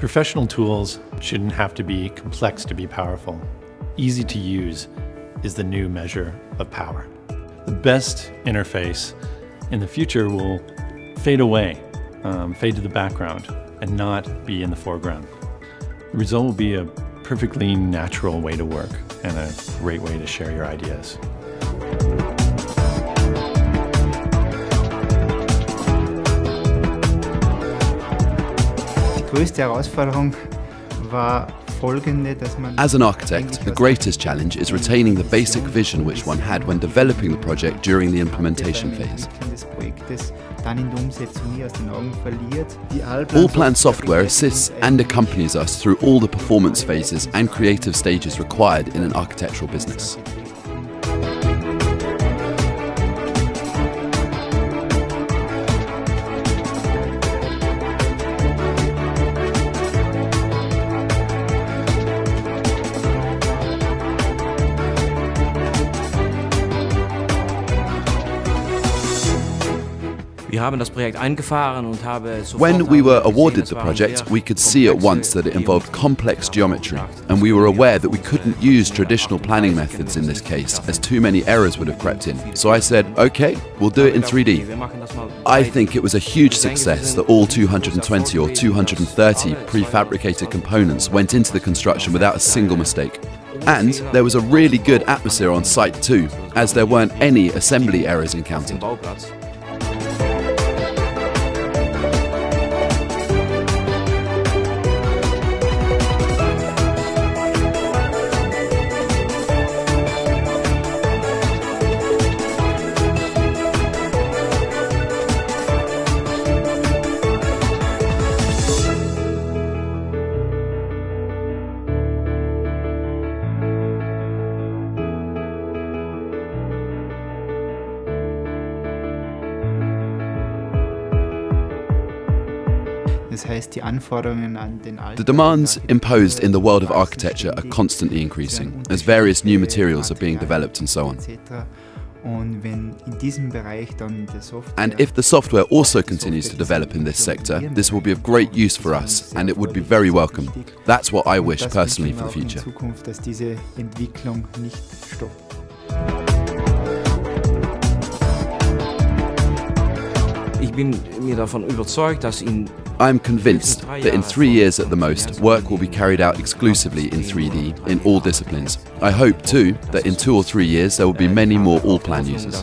Professional tools shouldn't have to be complex to be powerful. Easy to use is the new measure of power. The best interface in the future will fade away, um, fade to the background, and not be in the foreground. The result will be a perfectly natural way to work and a great way to share your ideas. Größte Herausforderung war folgende, dass man As an architect, the greatest challenge is retaining the basic vision which one had when developing the project during the implementation phase. des Projektes dann in der Umsetzung nie aus den Augen verliert. Die Allplan software assists and accompanies us through all the performance phases and creative stages required in an architectural business. When we were awarded the project, we could see at once that it involved complex geometry, and we were aware that we couldn't use traditional planning methods in this case, as too many errors would have crept in. So I said, okay, we'll do it in 3D. I think it was a huge success that all 220 or 230 prefabricated components went into the construction without a single mistake. And there was a really good atmosphere on site too, as there weren't any assembly errors encountered. The demands imposed in the world of architecture are constantly increasing as various new materials are being developed and so on. And if the software also continues to develop in this sector, this will be of great use for us and it would be very welcome. That's what I wish personally for the future. I am convinced that in three years at the most, work will be carried out exclusively in 3D in all disciplines. I hope too that in two or three years there will be many more Allplan users.